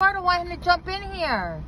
Why do I want him to jump in here.